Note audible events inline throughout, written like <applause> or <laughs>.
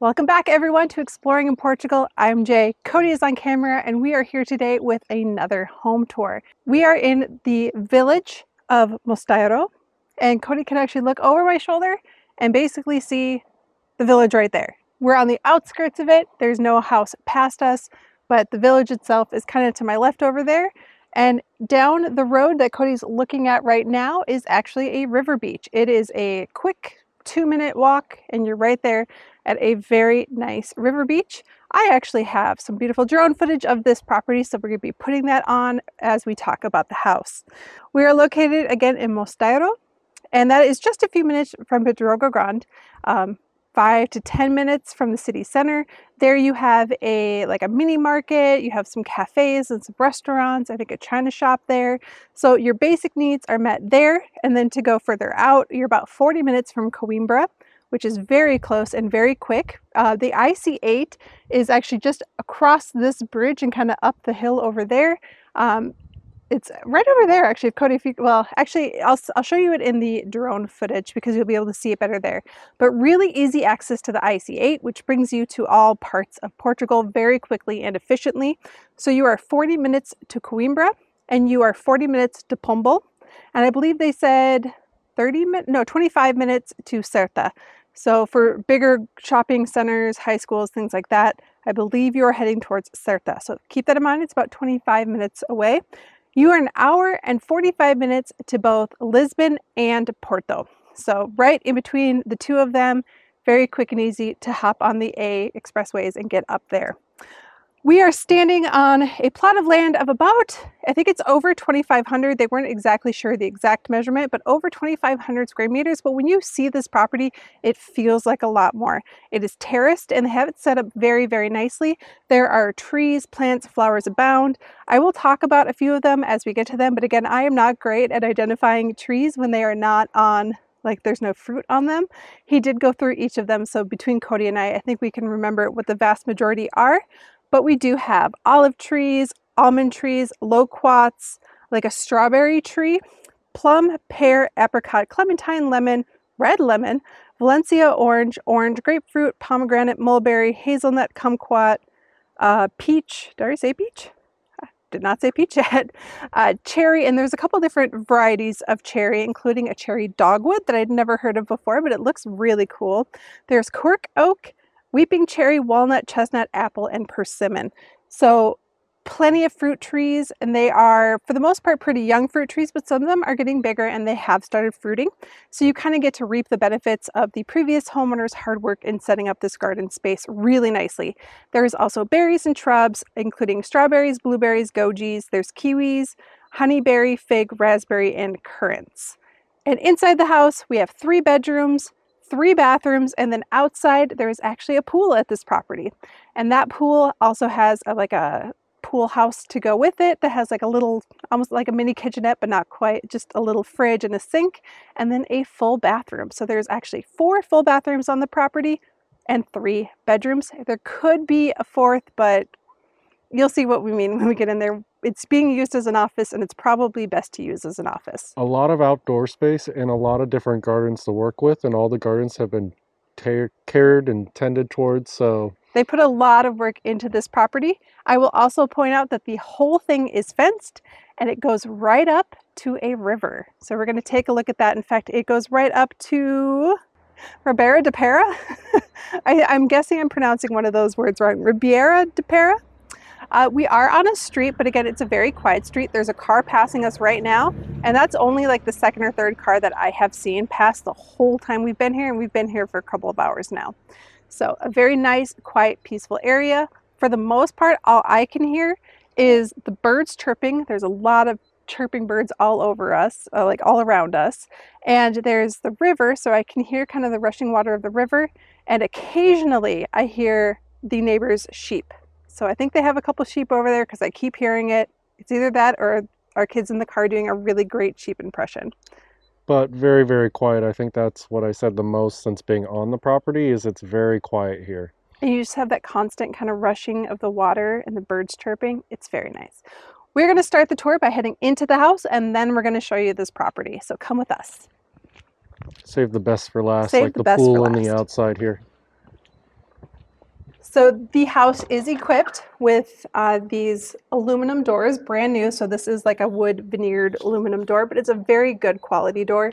Welcome back everyone to Exploring in Portugal. I'm Jaye. Cody is on camera and we are here today with another home tour. We are in the village of Mosteiro and Cody can actually look over my shoulder and basically see the village right there. We're on the outskirts of it. There's no house past us, but the village itself is kind of to my left over there. And down the road that Cody's looking at right now is actually a river beach. It is a quick two minute walk and you're right there at a very nice river beach. I actually have some beautiful drone footage of this property, so we're going to be putting that on as we talk about the house. We are located again in Mosteiro, and that is just a few minutes from Pedrógão Grande. Um, five to 10 minutes from the city center. There you have a like a mini market, you have some cafes and some restaurants, I think a China shop there. So your basic needs are met there. And then to go further out, you're about 40 minutes from Coimbra which is very close and very quick. Uh, the IC8 is actually just across this bridge and kind of up the hill over there. Um, it's right over there actually Cody if you well actually I'll, I'll show you it in the drone footage because you'll be able to see it better there but really easy access to the IC8 which brings you to all parts of Portugal very quickly and efficiently so you are 40 minutes to Coimbra and you are 40 minutes to Pombal and I believe they said 30 minutes no 25 minutes to Sertã so for bigger shopping centers, high schools, things like that, I believe you're heading towards Sertã. So keep that in mind, it's about 25 minutes away. You are an hour and 45 minutes to both Lisbon and Porto. So right in between the two of them, very quick and easy to hop on the A expressways and get up there. We are standing on a plot of land of about, I think it's over 2,500. They weren't exactly sure the exact measurement, but over 2,500 square meters. But when you see this property, it feels like a lot more. It is terraced and they have it set up very, very nicely. There are trees, plants, flowers abound. I will talk about a few of them as we get to them. But again, I am not great at identifying trees when they are not on like there's no fruit on them. He did go through each of them. So between Cody and I, I think we can remember what the vast majority are but we do have olive trees, almond trees, loquats, like a strawberry tree, plum, pear, apricot, clementine, lemon, red lemon, Valencia orange, orange, grapefruit, pomegranate, mulberry, hazelnut, kumquat, uh, peach. Did I say peach? did not say peach <laughs> yet. Uh, cherry, and there's a couple different varieties of cherry, including a cherry dogwood that I'd never heard of before, but it looks really cool. There's cork oak, weeping cherry, walnut, chestnut, apple, and persimmon. So plenty of fruit trees and they are for the most part pretty young fruit trees but some of them are getting bigger and they have started fruiting. So you kind of get to reap the benefits of the previous homeowners hard work in setting up this garden space really nicely. There's also berries and shrubs including strawberries blueberries gojis there's kiwis honeyberry fig raspberry and currants. And inside the house we have three bedrooms three bathrooms, and then outside there is actually a pool at this property. And that pool also has a, like a pool house to go with it that has like a little, almost like a mini kitchenette, but not quite, just a little fridge and a sink, and then a full bathroom. So there's actually four full bathrooms on the property and three bedrooms. There could be a fourth, but you'll see what we mean when we get in there it's being used as an office and it's probably best to use as an office. A lot of outdoor space and a lot of different gardens to work with and all the gardens have been cared and tended towards so they put a lot of work into this property. I will also point out that the whole thing is fenced and it goes right up to a river. So we're going to take a look at that. In fact, it goes right up to Ribera de Pera. <laughs> I, am guessing I'm pronouncing one of those words wrong. Ribeira de Pera. Uh, we are on a street, but again, it's a very quiet street. There's a car passing us right now, and that's only like the second or third car that I have seen pass the whole time we've been here, and we've been here for a couple of hours now. So a very nice, quiet, peaceful area. For the most part, all I can hear is the birds chirping. There's a lot of chirping birds all over us, uh, like all around us. And there's the river, so I can hear kind of the rushing water of the river. And occasionally I hear the neighbor's sheep. So I think they have a couple sheep over there because I keep hearing it. It's either that or our kids in the car doing a really great sheep impression. But very, very quiet. I think that's what I said the most since being on the property is it's very quiet here. And you just have that constant kind of rushing of the water and the birds chirping. It's very nice. We're going to start the tour by heading into the house and then we're going to show you this property. So come with us. Save the best for last, Save like the, the pool on the outside here. So the house is equipped with uh, these aluminum doors, brand new. So this is like a wood veneered aluminum door, but it's a very good quality door.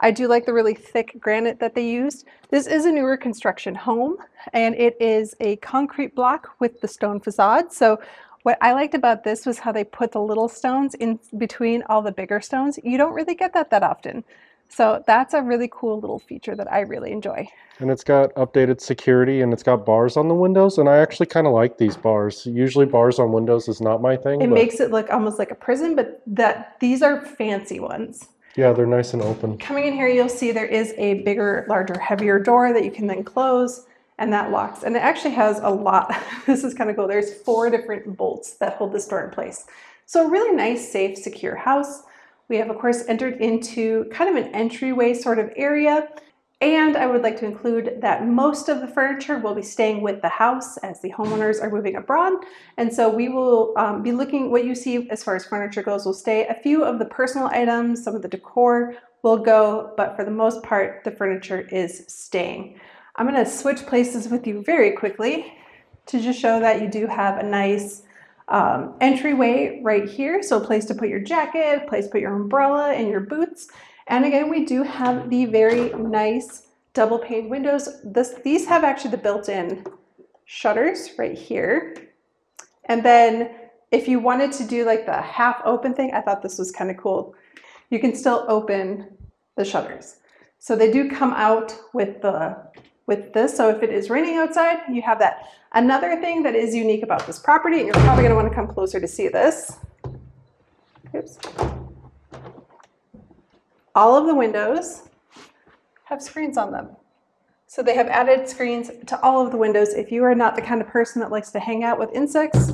I do like the really thick granite that they used. This is a newer construction home and it is a concrete block with the stone facade. So what I liked about this was how they put the little stones in between all the bigger stones. You don't really get that that often. So that's a really cool little feature that I really enjoy. And it's got updated security and it's got bars on the windows. And I actually kind of like these bars. Usually bars on windows is not my thing. It makes it look almost like a prison, but that these are fancy ones. yeah, they're nice and open. Coming in here, you'll see there is a bigger, larger, heavier door that you can then close and that locks. And it actually has a lot. <laughs> this is kind of cool. There's four different bolts that hold this door in place. So a really nice, safe, secure house. We have, of course, entered into kind of an entryway sort of area. And I would like to include that most of the furniture will be staying with the house as the homeowners are moving abroad. And so we will um, be looking, what you see as far as furniture goes will stay. A few of the personal items, some of the decor will go, but for the most part, the furniture is staying. I'm gonna switch places with you very quickly to just show that you do have a nice um, entryway right here. So a place to put your jacket, place to put your umbrella and your boots. And again, we do have the very nice double pane windows. This, these have actually the built-in shutters right here. And then if you wanted to do like the half open thing, I thought this was kind of cool. You can still open the shutters. So they do come out with the with this. So if it is raining outside, you have that. Another thing that is unique about this property, and you're probably gonna wanna come closer to see this. Oops. All of the windows have screens on them. So they have added screens to all of the windows. If you are not the kind of person that likes to hang out with insects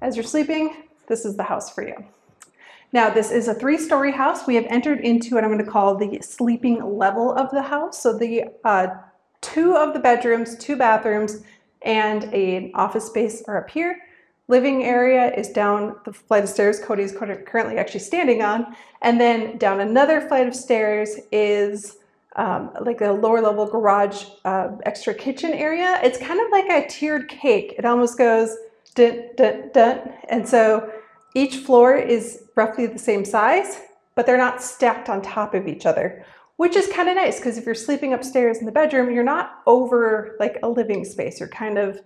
as you're sleeping, this is the house for you. Now, this is a three-story house. We have entered into what I'm going to call the sleeping level of the house. So the uh, two of the bedrooms, two bathrooms, and an office space are up here. Living area is down the flight of stairs Cody is currently actually standing on. And then down another flight of stairs is um, like a lower level garage uh, extra kitchen area. It's kind of like a tiered cake. It almost goes dun, dun, dun. And so each floor is roughly the same size, but they're not stacked on top of each other, which is kind of nice because if you're sleeping upstairs in the bedroom, you're not over like a living space. You're kind of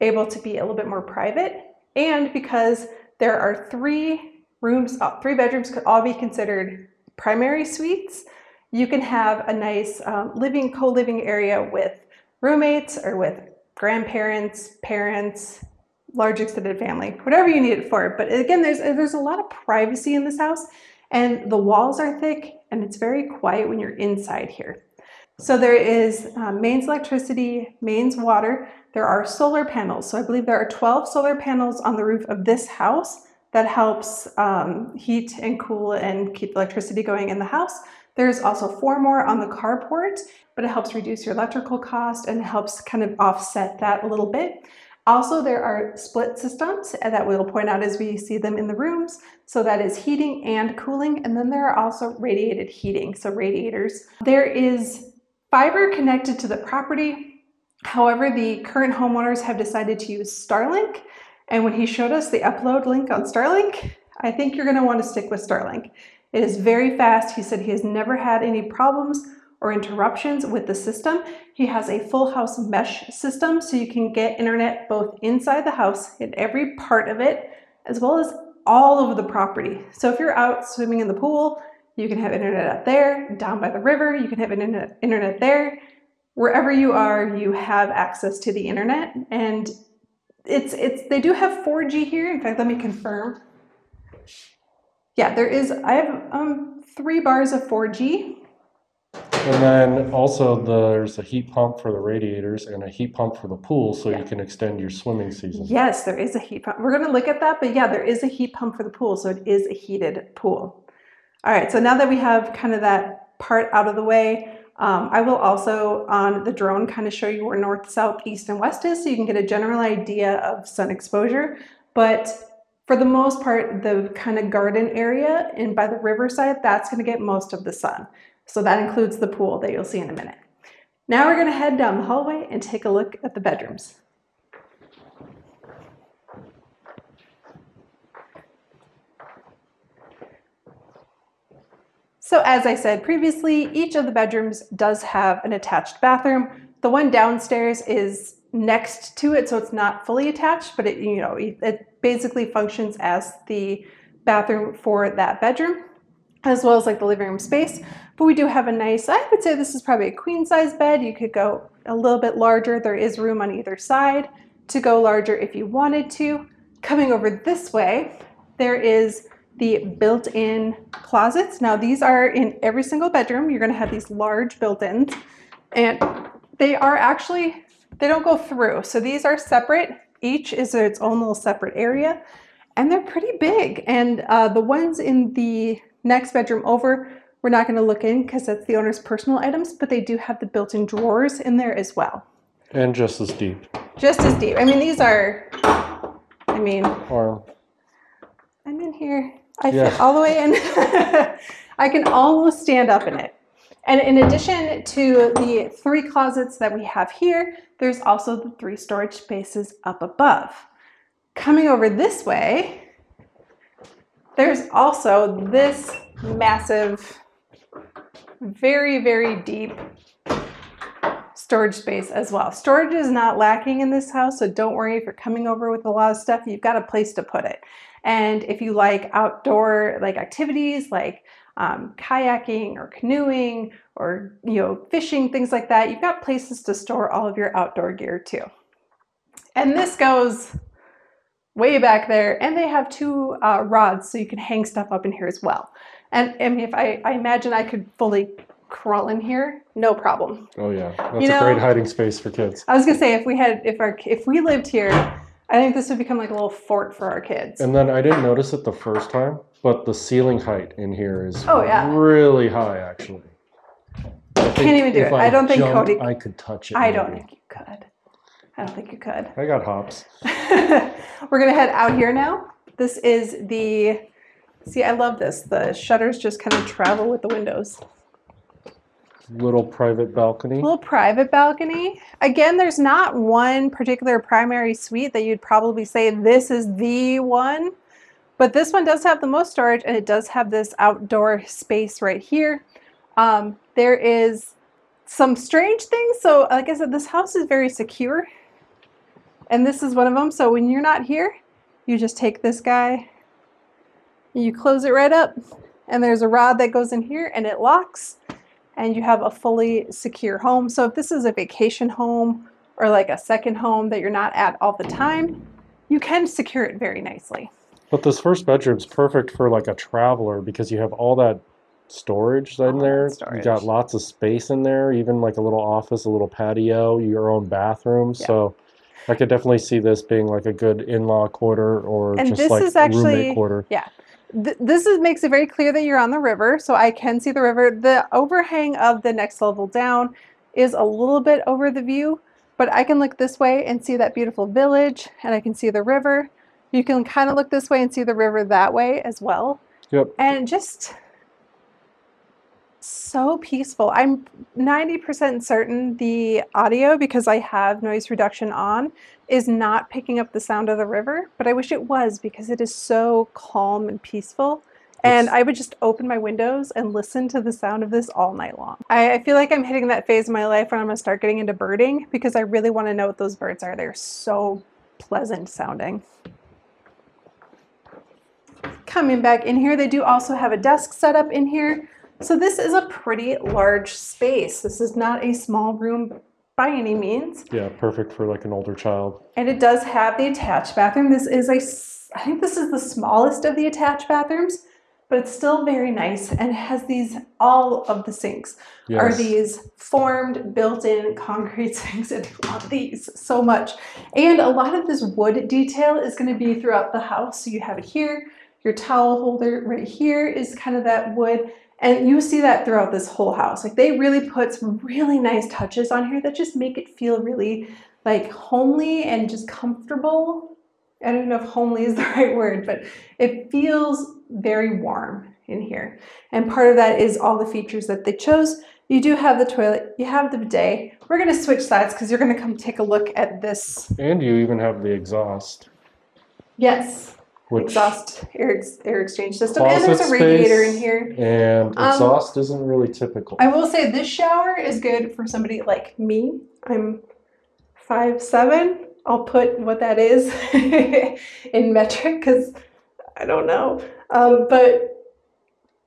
able to be a little bit more private. And because there are three rooms, uh, three bedrooms could all be considered primary suites, you can have a nice um, living, co-living area with roommates or with grandparents, parents, large extended family, whatever you need it for. But again, there's, there's a lot of privacy in this house and the walls are thick and it's very quiet when you're inside here. So there is uh, mains electricity, mains water. There are solar panels. So I believe there are 12 solar panels on the roof of this house that helps um, heat and cool and keep electricity going in the house. There's also four more on the carport, but it helps reduce your electrical cost and helps kind of offset that a little bit. Also, there are split systems that we'll point out as we see them in the rooms. So that is heating and cooling. And then there are also radiated heating, so radiators. There is fiber connected to the property. However, the current homeowners have decided to use Starlink. And when he showed us the upload link on Starlink, I think you're gonna wanna stick with Starlink. It is very fast. He said he has never had any problems or interruptions with the system. He has a full house mesh system so you can get internet both inside the house in every part of it as well as all over the property. So if you're out swimming in the pool, you can have internet up there, down by the river, you can have internet, internet there. Wherever you are, you have access to the internet and it's it's they do have 4G here. In fact, let me confirm. Yeah, there is I have um 3 bars of 4G And then also there's a heat pump for the radiators and a heat pump for the pool so you can extend your swimming season. Yes, there is a heat pump. We're going to look at that, but yeah, there is a heat pump for the pool, so it is a heated pool. All right, so now that we have kind of that part out of the way, um, I will also on the drone kind of show you where north, south, east, and west is so you can get a general idea of sun exposure. But for the most part, the kind of garden area and by the riverside, that's going to get most of the sun. So that includes the pool that you'll see in a minute. Now we're going to head down the hallway and take a look at the bedrooms. So as I said previously, each of the bedrooms does have an attached bathroom. The one downstairs is next to it, so it's not fully attached, but it, you know, it basically functions as the bathroom for that bedroom, as well as like the living room space. But we do have a nice, I would say this is probably a queen size bed. You could go a little bit larger. There is room on either side to go larger if you wanted to. Coming over this way, there is the built-in closets. Now these are in every single bedroom. You're gonna have these large built-ins and they are actually, they don't go through. So these are separate. Each is its own little separate area and they're pretty big. And uh, the ones in the next bedroom over, we're not gonna look in because that's the owner's personal items, but they do have the built-in drawers in there as well. And just as deep. Just as deep. I mean, these are, I mean, Arm. I'm in here. I Yeah. fit all the way in. <laughs> I can almost stand up in it. And in addition to the three closets that we have here, there's also the three storage spaces up above. Coming over this way, there's also this massive, very, very deep storage space as well. Storage is not lacking in this house, so don't worry if you're coming over with a lot of stuff, you've got a place to put it. And if you like outdoor like activities like um, kayaking or canoeing or you know fishing things like that, you've got places to store all of your outdoor gear too. And this goes way back there, and they have two uh, rods so you can hang stuff up in here as well. And, and if I, I imagine I could fully crawl in here, no problem. Oh yeah, that's You a great hiding space for kids. I was gonna say if we had if our if we lived here, I think this would become like a little fort for our kids. And then I didn't notice it the first time, but the ceiling height in here is Oh, yeah. really high actually. I Can't even do it. I don't think jumped, Cody- I could touch it. I don't think you could. I don't think you could. I got hops. <laughs> We're gonna head out here now. This is the see. I love this. The shutters just kind of travel with the windows. Little private balcony. little private balcony. Again, there's not one particular primary suite that you'd probably say this is the one, but this one does have the most storage and it does have this outdoor space right here. Um, there is some strange things. So, like I said, this house is very secure, and this is one of them. So, when you're not here, you just take this guy, you close it right up, and there's a rod that goes in here and it locks and you have a fully secure home. So if this is a vacation home or like a second home that you're not at all the time, you can secure it very nicely. But this first bedroom's perfect for like a traveler because you have all that storage in All that there. You storage. got lots of space in there, even like a little office, a little patio, your own bathroom. Yeah. So I could definitely see this being like a good in-law quarter or And just this like is actually- roommate quarter. Th- this is, makes it very clear that you're on the river, so I can see the river. The overhang of the next level down is a little bit over the view, but I can look this way and see that beautiful village, and I can see the river. You can kind of look this way and see the river that way as well. Yep. and just so peaceful. I'm 90% certain the audio, because I have noise reduction on, is not picking up the sound of the river, but I wish it was because it is so calm and peaceful. And I would just open my windows and listen to the sound of this all night long. I, I feel like I'm hitting that phase of my life when I'm going to start getting into birding because I really want to know what those birds are. They're so pleasant sounding. Coming back in here, they do also have a desk set up in here. So this is a pretty large space. This is not a small room by any means. Yeah, perfect for like an older child. And it does have the attached bathroom. This is a, I think this is the smallest of the attached bathrooms, but it's still very nice and has these, all of the sinks are these formed built-in concrete <laughs> sinks and I love these so much. And a lot of this wood detail is going to be throughout the house. So you have it here, your towel holder right here is kind of that wood. And you see that throughout this whole house. Like they really put some really nice touches on here that just make it feel really like homely and just comfortable. I don't know if homely is <laughs> the right word, but it feels very warm in here. And part of that is all the features that they chose. You do have the toilet, you have the bidet. We're gonna switch sides because you're gonna come take a look at this. And you even have the exhaust. Yes, which exhaust air, ex- air exchange system. And there's a radiator in here. and Um, exhaust isn't really typical. I will say this shower is good for somebody like me. I'm five seven. I'll put what that is <laughs> in metric because I don't know. Um, but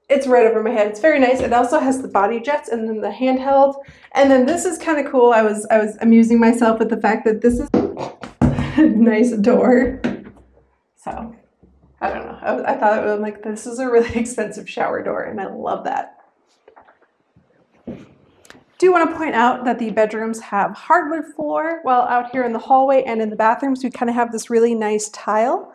it's right over my head. It's very nice. It also has the body jets and then the handheld. And then this is kind of cool. I was I was amusing myself with the fact that this is <laughs> a nice door. So I don't know. I, I thought it was like this is a really <laughs> expensive shower door, and I love that. Do want to point out that the bedrooms have hardwood floor, while out here in the hallway and in the bathrooms, we kind of have this really nice tile.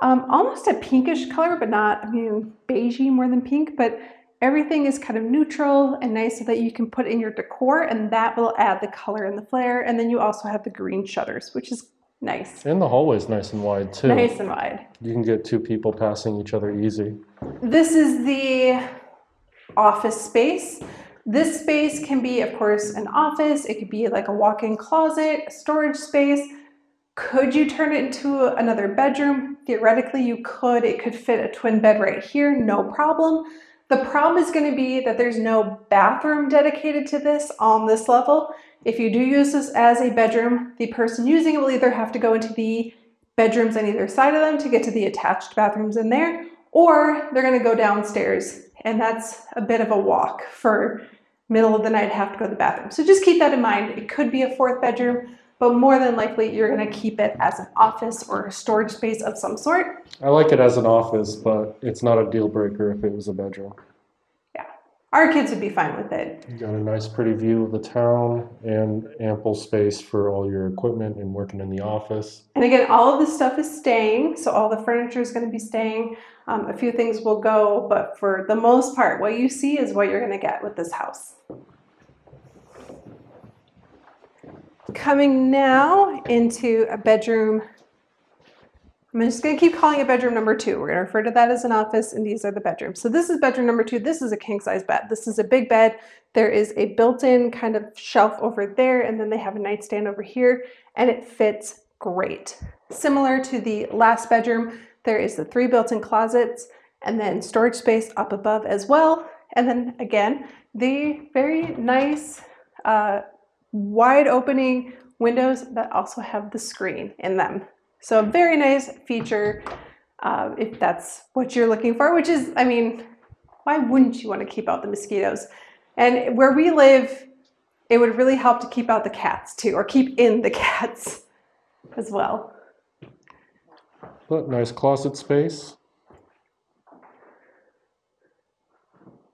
Um, almost a pinkish color, but not, I mean, beigey more than pink, but everything is kind of neutral and nice so that you can put in your decor and that will add the color and the flare. And then you also have the green shutters, which is nice. and the hallway's nice and wide too. Nice and wide. You can get two people passing each other easy. This is the office space. This space can be, of course, an office. It could be like a walk-in closet, a storage space. Could you turn it into another bedroom? Theoretically, you could. It could fit a twin bed right here, no problem. The problem is going to be that there's no bathroom dedicated to this on this level. If you do use this as a bedroom, the person using it will either have to go into the bedrooms on either side of them to get to the attached bathrooms in there, or they're going to go downstairs, and that's a bit of a walk for middle of the night have to go to the bathroom. So just keep that in mind. It could be a fourth bedroom, but more than likely you're going to keep it as an office or a storage space of some sort. I like it as an office, but it's not a deal breaker if it was a bedroom. Our kids would be fine with it. You got a nice, pretty view of the town and ample space for all your equipment and working in the office. And again, all of this stuff is staying, so all the furniture is going to be staying. Um, a few things will go, but for the most part, what you see is what you're going to get with this house. Coming now into a bedroom. I'm just to keep calling it bedroom number two. We're to refer to that as an office, and these are the bedrooms. So this is bedroom number two. This is a king size bed. This is a big bed. There is a built-in kind of shelf over there, and then they have a nightstand over here, and it fits great. Similar to the last bedroom, there is the three built-in closets and then storage space up above as well. And then again, the very nice uh, wide opening windows that also have the screen in them. So a very nice feature uh, if that's what you're looking for, which is, I mean, why wouldn't you want to keep out the mosquitoes? And where we live, it would really help to keep out the cats too, or keep in the <laughs> cats as well. Nice closet space.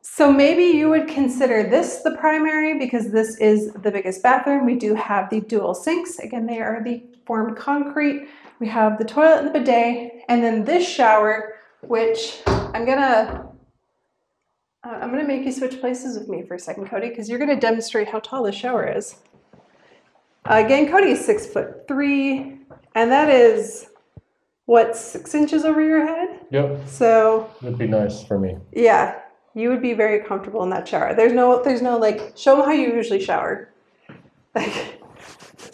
So maybe you would consider this the primary because this is the biggest bathroom. We do have the dual sinks. Again, they are the formed concrete. We have the toilet and the bidet, and then this shower, which I'm gonna uh, I'm gonna make you switch places with me for a second, Cody, because you're gonna demonstrate how tall this shower is. Uh, again, Cody is six foot three, and that is what six inches over your head. Yep, So it'd be nice for me. yeah, you would be very comfortable in that shower. There's no, there's no like, show them how you usually shower. Like,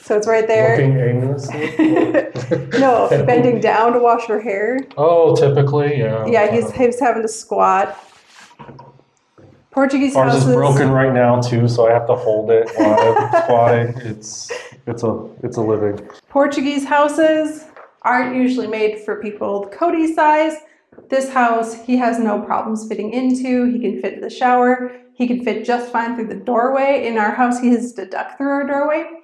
so it's right there. Looking aimlessly. <laughs> no, <laughs> bending down to wash her hair. Oh, typically, yeah. Yeah, he's he's having to squat. Portuguese Ours houses. is broken right now too, so I have to hold it while I'm squatting. It's it's a it's a living. Portuguese houses aren't usually made for people Cody size. This house, he has no problems fitting into. He can fit in the shower. He can fit just fine through the doorway. In our house, he has to duck through our doorway.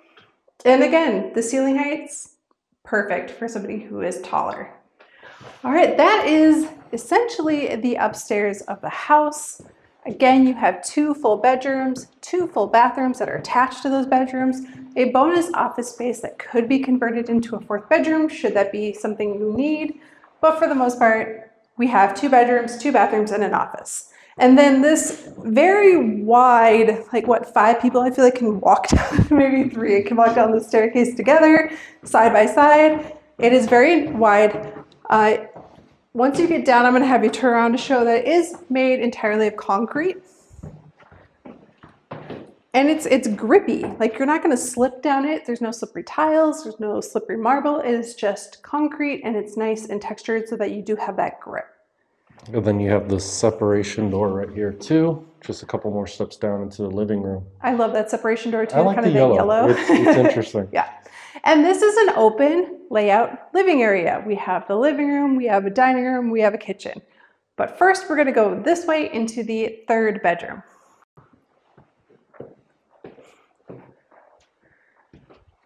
And again, the ceiling height's perfect for somebody who is taller. All right, that is essentially the upstairs of the house. Again, you have two full bedrooms, two full bathrooms that are attached to those bedrooms, a bonus office space that could be converted into a fourth bedroom should that be something you need. But for the most part, we have two bedrooms, two bathrooms, and an office. And then this very wide, like what, five people I feel like can walk <laughs> down, maybe three, can walk down the staircase together, side by side. It is very wide. Uh, once you get down, I'm going to have you turn around to show that it is made entirely of concrete. and it's it's grippy. Like you're not going to slip down it. There's no slippery tiles. There's no slippery marble. It is just concrete, and it's nice and textured so that you do have that grip. And then you have the separation door right here too. Just a couple more steps down into the living room. I love that separation door too. I like kind the of yellow. yellow. It's, it's interesting. <laughs> yeah. And this is an open layout living area. We have the living room, we have a dining room, we have a kitchen. But first, we're going to go this way into the third bedroom.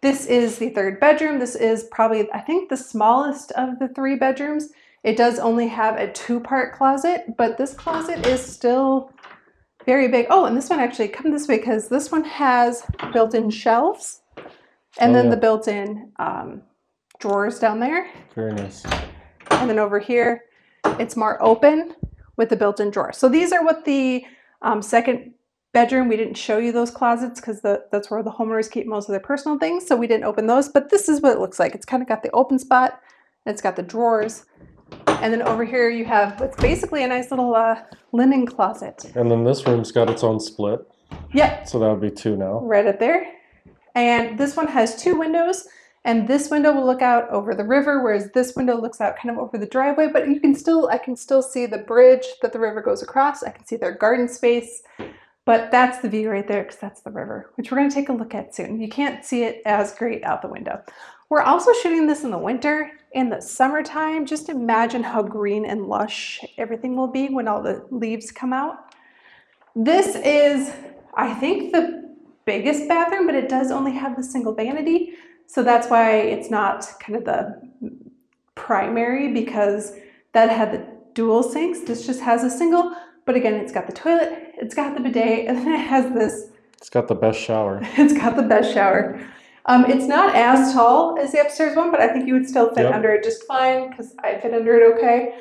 This is the third bedroom. This is probably, I think, the smallest of the three bedrooms. It does only have a two part closet, but this closet is still very big. Oh, and this one actually, come this way because this one has built in shelves and Oh, then yeah. the built in um, drawers down there. Very nice. And then over here, it's more open with the built in drawer. So these are what the um, second bedroom, we didn't show you those closets because that's where the homeowners keep most of their personal things. So we didn't open those, but this is what it looks like. It's kind of got the open spot, and it's got the drawers. And then over here you have what's basically a nice little uh, linen closet. And then this room's got its own split, Yep, so that would be two now. right up there. And this one has two windows, and this window will look out over the river, whereas this window looks out kind of over the driveway. But you can still, I can still see the bridge that the river goes across. I can see their garden space, but that's the view right there because that's the river, which we're going to take a look at soon. You can't see it as great out the window. We're also shooting this in the winter. In the summertime, just imagine how green and lush everything will be when all the leaves come out. This is, I think, the biggest bathroom, but it does only have the single vanity. So that's why it's not kind of the primary because that had the dual sinks. This just has a single, but again, it's got the toilet, it's got the bidet, <laughs> and then it has this, It's got the best shower. <laughs> it's got the best shower. Um, it's not as tall as the upstairs one, but I think you would still fit Yep. under it just fine because I fit under it okay.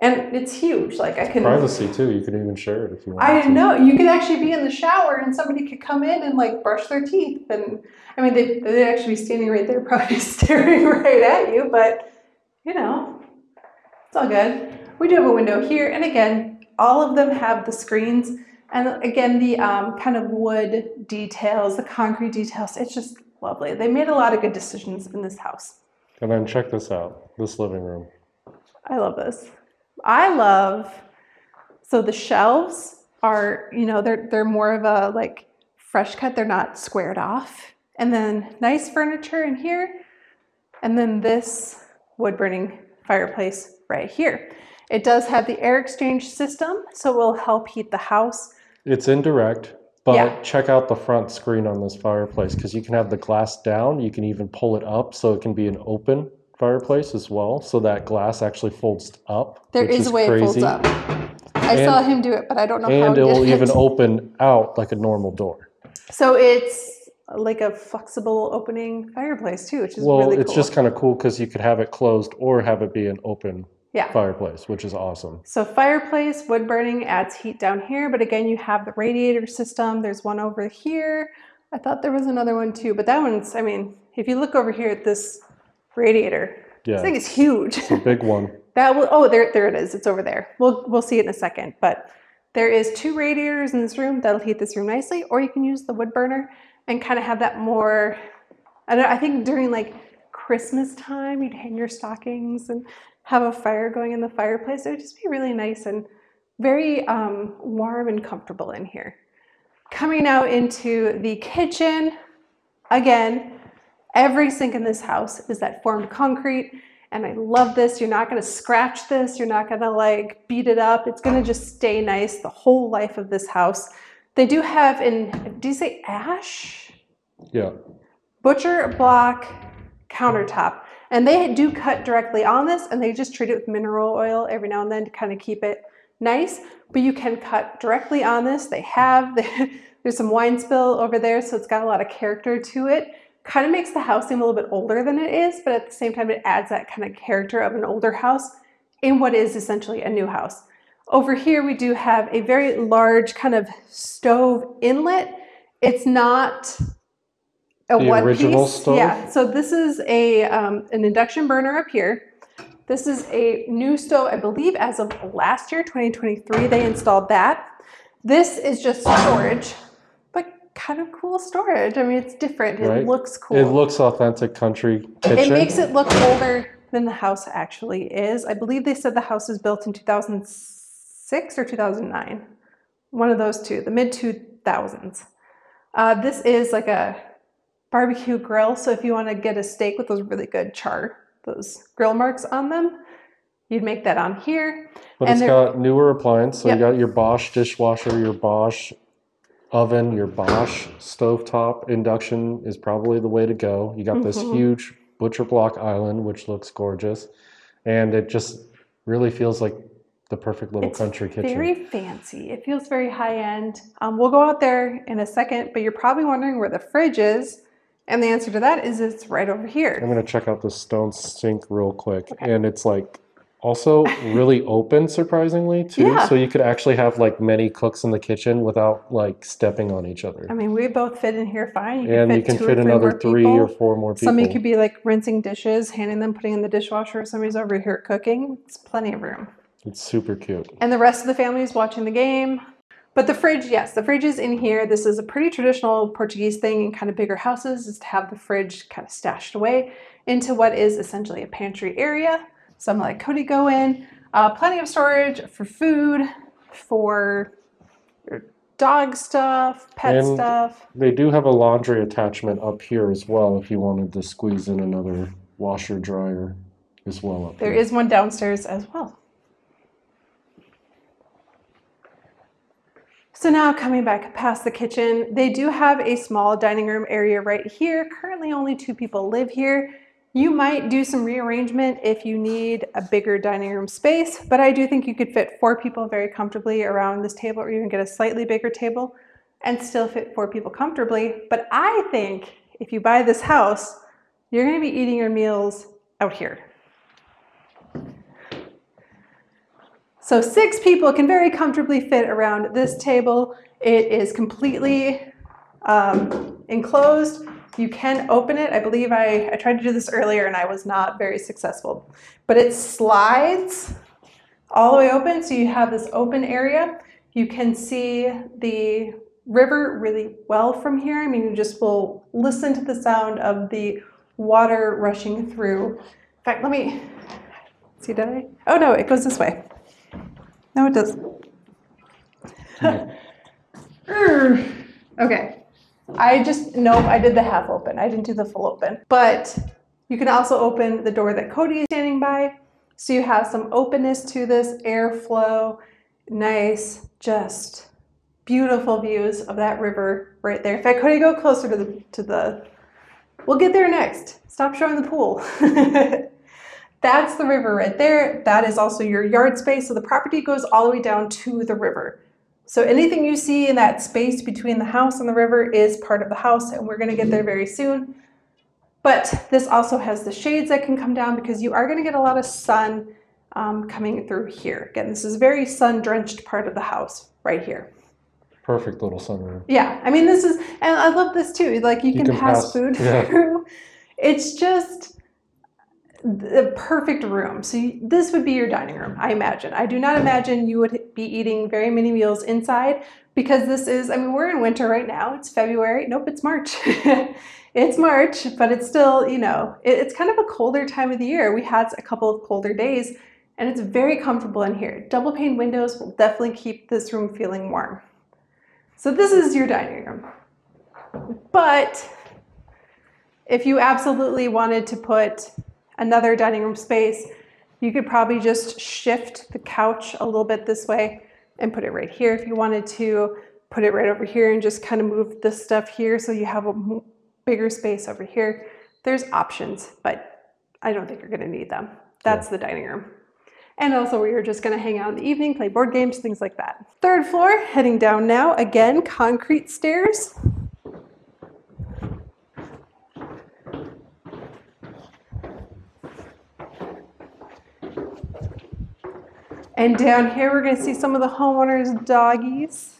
And it's huge. Like I can Privacy too. You could even share it if you want. I didn't know. You could actually be in the shower and somebody could come in and like brush their teeth. And I mean, they, they'd actually be standing right there, <laughs> probably staring right at you, but you know, it's all good. We do have a window here. And again, all of them have the screens. And again, the um, kind of wood details, the concrete details, it's just lovely. They made a lot of good decisions in this house. And then check this out. This living room. I love this. I love so the shelves are, you know, they're they're more of a like fresh cut, they're not squared off. And then nice furniture in here. And then this wood burning fireplace right here. It does have the air exchange system, so it will help heat the house. It's indirect, but Yeah. check out the front screen on this fireplace because you can have the glass down. You can even pull it up so it can be an open fireplace as well. So that glass actually folds up. There which is a way it folds up. I And- saw him do it, but I don't know how And it will even open out like a normal door. So it's like a flexible opening fireplace too, which is Well, really it's just kind of cool because you could have it closed or have it be an open yeah. fireplace, which is awesome. So fireplace, wood burning adds heat down here, but again, you have the radiator system. There's one over here. I thought there was another one too, but that one's, I mean, if you look over here at this radiator, Yeah, this thing is huge. it's a big <laughs> one. That will, oh, there, there it is. It's over there. We'll, we'll see it in a second, but there is two radiators in this room that'll heat this room nicely, or you can use the wood burner and kind of have that more, I don't I think during like Christmas time, you'd hang your stockings and have a fire going in the fireplace. It would just be really nice and very um, warm and comfortable in here. Coming out into the kitchen, again, every sink in this house is that formed concrete. And I love this. You're not going to scratch this. You're not going to like beat it up. It's going to just stay nice the whole life of this house. They do have in, do you say ash? Yeah. Butcher block countertop. And they do cut directly on this and they just treat it with mineral oil every now and then to kind of keep it nice. But you can cut directly on this. They have, <laughs> there's some wine spill over there, so it's got a lot of character to it. Kind of makes the house seem a little bit older than it is, but at the same time, it adds that kind of character of an older house in what is essentially a new house. Over here, we do have a very large kind of stove inlet. It's not a The one original piece. stove? Yeah. So this is a um, an induction burner up here. This is a new stove, I believe, as of last year, 2023. They installed that. This is just storage. But kind of cool storage. I mean, it's different. It Right. looks cool. It looks authentic country kitchen. It makes it look older than the house actually is. I believe they said the house was built in 2006 or 2009. One of those two, the mid 2000s. Uh, this is like a barbecue grill. So if you want to get a steak with those really good char, those grill marks on them, you'd make that on here. But and it's got newer appliance. So Yep. you got your Bosch dishwasher, your Bosch oven, your Bosch stovetop induction is probably the way to go. You got this Mhm. huge butcher block island, which looks gorgeous, and it just really feels like the perfect little It's country kitchen. Very fancy. It feels very high end. Um, we'll go out there in a second, but you're probably wondering where the fridge is. And the answer to that is it's right over here. I'm gonna check out the stone sink real quick, Okay. and it's like also really <laughs> open, surprisingly too. Yeah. So you could actually have like many cooks in the kitchen without like stepping on each other. I mean, we both fit in here fine. You and fit you can fit another more three or four more people. Somebody could be like rinsing dishes, handing them, putting in the dishwasher. Somebody's over here cooking. It's plenty of room. It's super cute. And the rest of the family is watching the game. But the fridge, yes, the fridge is in here. This is a pretty traditional Portuguese thing in kind of bigger houses is to have the fridge kind of stashed away into what is essentially a pantry area. Some like Cody go in. Uh, plenty of storage for food, for dog stuff, pet And- stuff. They do have a laundry attachment up here as well if you wanted to squeeze in another washer dryer as well up There here. is one downstairs as well. So now coming back past the kitchen, they do have a small dining room area right here. Currently only two people live here. You might do some rearrangement if you need a bigger dining room space, but I do think you could fit four people very comfortably around this table or even get a slightly bigger table and still fit four people comfortably. But I think if you buy this house, you're gonna be eating your meals out here. So six people can very comfortably fit around this table. It is completely um, enclosed. You can open it. I believe I, I tried to do this earlier and I was not very successful. But it slides all the way open. So you have this open area. You can see the river really well from here. I mean, you just will listen to the sound of the water rushing through. In fact, let me see, did I? Oh no, it goes this way. No, it doesn't. <laughs> Okay. I just, nope, I did the half open. I didn't do the full open. But you can also open the door that Cody is standing by. So you have some openness to this, airflow, nice, just beautiful views of that river right there. In fact, Cody, go closer to the, to the, we'll get there next. Stop showing the pool. <laughs> That's the river right there. That is also your yard space. So the property goes all the way down to the river. So anything you see in that space between the house and the river is part of the house, and we're going to get there very soon. But this also has the shades that can come down because you are going to get a lot of sun um, coming through here. Again, this is a very sun drenched part of the house right here. Perfect little sunroom. Yeah, I mean, this is, and I love this too. Like you, You can, can pass, pass- food yeah. through. It's just the perfect room. So you, this would be your dining room, I imagine. I do not imagine you would be eating very many meals inside because this is, I mean, we're in winter right now. It's February. Nope, it's March. <laughs> it's March, but it's still, you know, it, it's kind of a colder time of the year. We had a couple of colder days and it's very comfortable in here. Double pane windows will definitely keep this room feeling warm. So this is your dining room. But if you absolutely wanted to put another dining room space, you could probably just shift the couch a little bit this way and put it right here if you wanted to. Put it right over here and just kind of move this stuff here so you have a bigger space over here. There's options, but I don't think you're going to need them. That's the dining room. And also where you're just going to hang out in the evening, play board games, things like that. Third floor, heading down now. Again, concrete stairs. And down here, we're going to see some of the homeowners' doggies.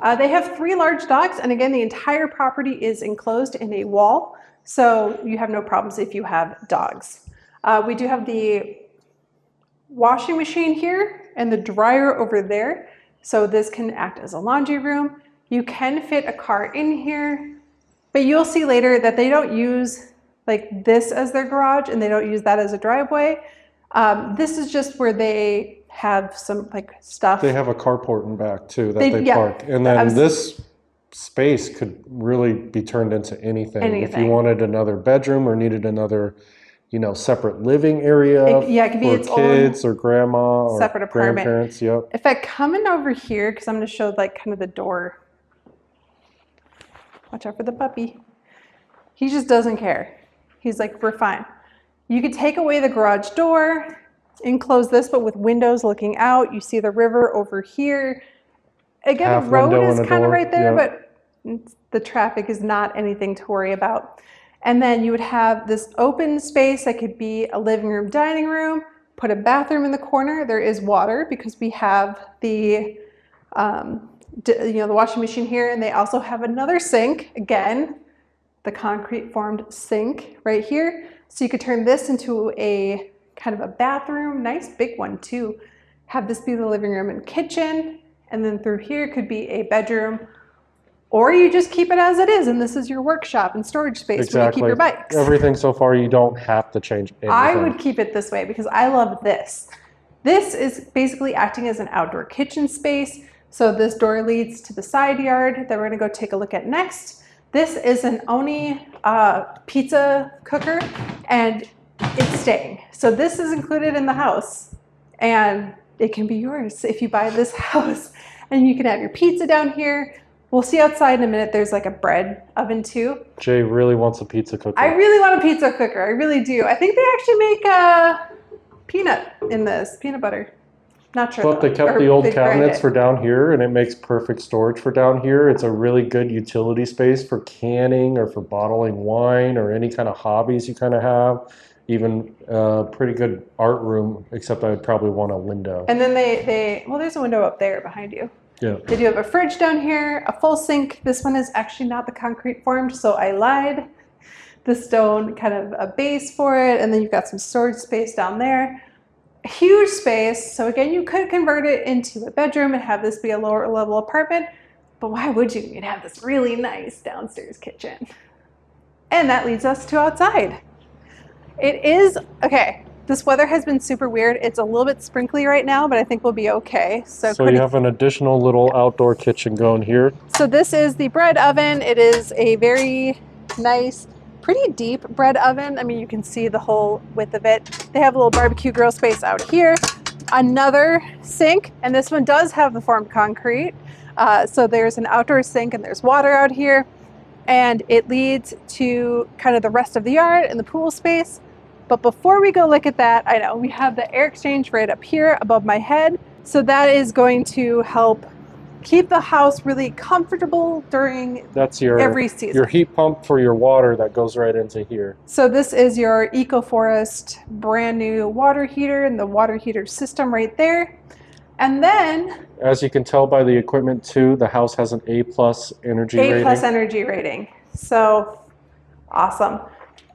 Uh, they have three large dogs, and again, the entire property is enclosed in a wall, so you have no problems if you have dogs. Uh, we do have the washing machine here and the dryer over there, so this can act as a laundry room. You can fit a car in here, but you'll see later that they don't use like this as their garage and they don't use that as a driveway. Um, this is just where they have some like stuff. They have a carport in back too that They- they, yeah. park. And then was- this space could really be turned into anything. If you wanted another bedroom or needed another, you know, separate living area It- yeah, it could be for its kids or grandma or separate apartment. grandparents. Yep. If I come in over here, because I'm going to show like kind of the door. Watch out for the puppy. He just doesn't care. He's like, we're fine. You could take away the garage door, enclose this, but with windows looking out. You see the river over here. Again, Half the road is kind of right there, yeah. but the traffic is not anything to worry about. And then you would have this open space that could be a living room, dining room, put a bathroom in the corner. There is water because we have the um, you know the washing machine here, and they also have another sink. Again, the concrete formed sink right here. So you could turn this into a kind of a bathroom, nice big one too. Have this be the living room and kitchen, and then through here could be a bedroom. Or you just keep it as it is, and this is your workshop and storage space where you keep your bikes. Everything so far, you don't have to change anything. I would keep it this way because I love this. This is basically acting as an outdoor kitchen space. So this door leads to the side yard that we're gonna go take a look at next. This is an Ooni uh, pizza cooker and it's staying. So this is included in the house and it can be yours if you buy this <laughs> house and you can have your pizza down here. We'll see outside in a minute. There's like a bread oven too. Jaye really wants a pizza cooker. I really want a pizza cooker. I really do. I think they actually make uh, peanut in this peanut butter. Not sure. But they kept Or the old cabinets for down here, and it makes perfect storage for down here. It's a really good utility space for canning or for bottling wine or any kind of hobbies you kind of have. Even a pretty good art room, except I would probably want a window. And then they they well, there's a window up there behind you. Yeah. They do have a fridge down here, a full sink. This one is actually not the concrete formed, so I lied. The stone kind of a base for it, and then you've got some storage space down there. Huge space. So again, you could convert it into a bedroom and have this be a lower level apartment. But why would you? You'd have this really nice downstairs kitchen. And that leads us to outside. It is okay. This weather has been super weird. It's a little bit sprinkly right now, but I think we'll be okay. So, So you have an additional little outdoor kitchen going here. so this is the bread oven. It is a very nice, pretty deep bread oven. I mean, you can see the whole width of it. They have a little barbecue grill space out here. Another sink, and this one does have the formed concrete. Uh, so there's an outdoor sink and there's water out here. And it leads to kind of the rest of the yard and the pool space. But before we go look at that, I know we have the air exchange right up here above my head. So that is going to help keep the house really comfortable during That's your every season. your heat pump for your water that goes right into here. So this is your EcoForest brand new water heater and the water heater system right there. And then As you can tell by the equipment too, the house has an A plus energy A rating. plus energy rating. So awesome.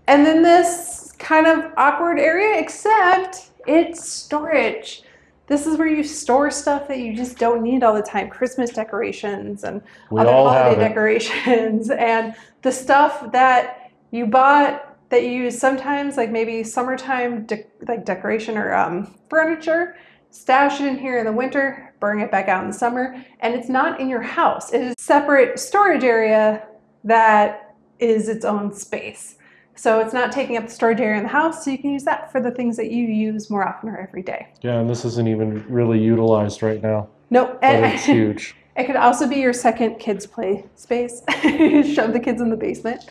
And then this kind of awkward area, except it's storage. This is where you store stuff that you just don't need all the time. Christmas decorations and we other holiday decorations <laughs> and the stuff that you bought that you use sometimes, like maybe summertime de- like decoration or um, furniture. Stash it in here in the winter, bring it back out in the summer, and it's not in your house. It is a separate storage area that is its own space. So it's not taking up the storage area in the house, so you can use that for the things that you use more often or every day. Yeah, and this isn't even really utilized right now, Nope. but it's <laughs> huge. It could also be your second kids' play space. <laughs> Shove the kids in the basement.